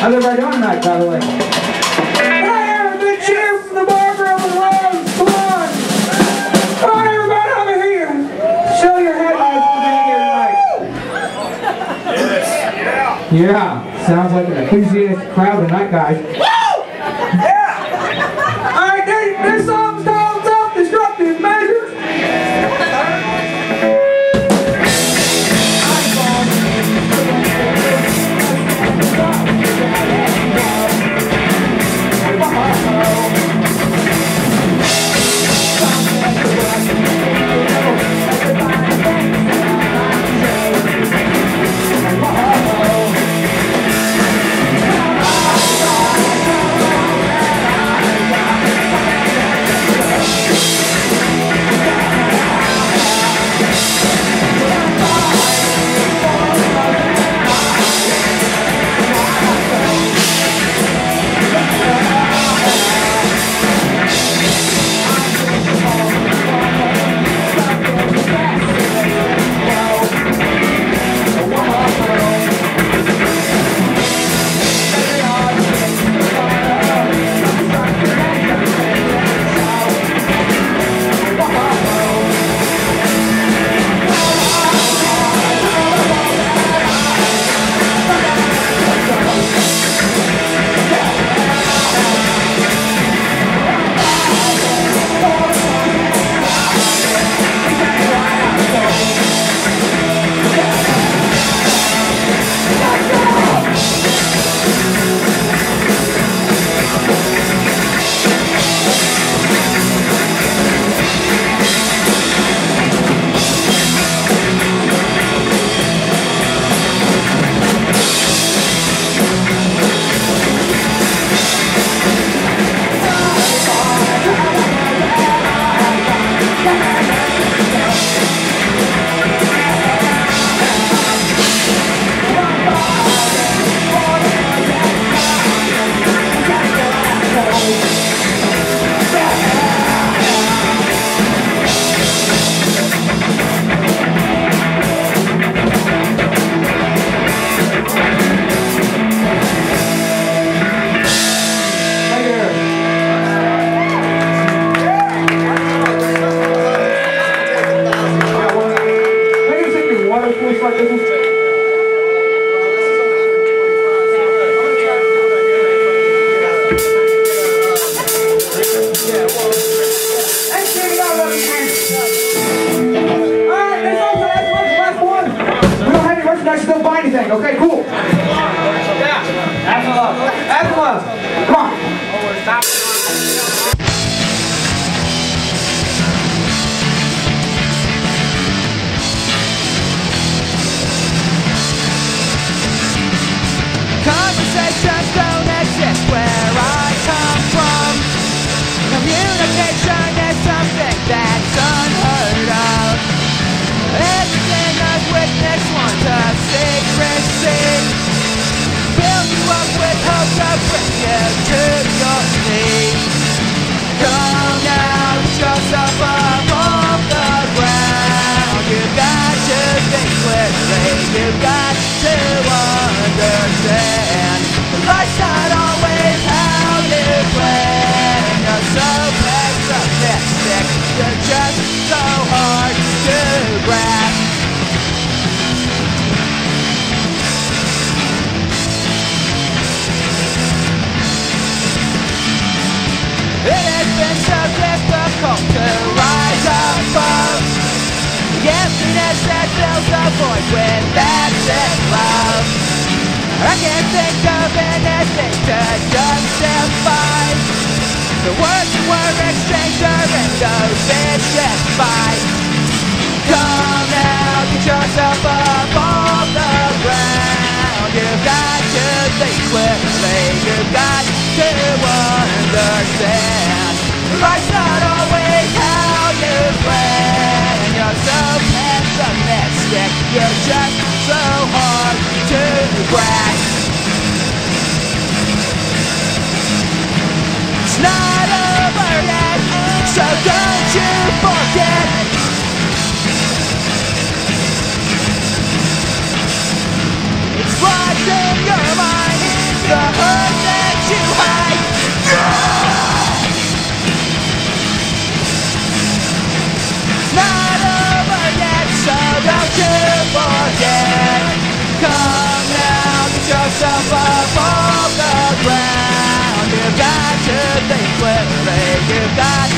How's everybody doing tonight, by the way? Hey, a big cheer from the bar girl and Rose. Come on. Come on, everybody over here. Show your headlights for being here tonight. Yeah, sounds like an enthusiastic crowd tonight, guys. Love. Come on. Void with absent love. I can't think of anything to justify the words that were exchanged during those vicious fights. Come now, get yourself up off the ground. You've got to think clearly. You've got to understand. Life's verdade.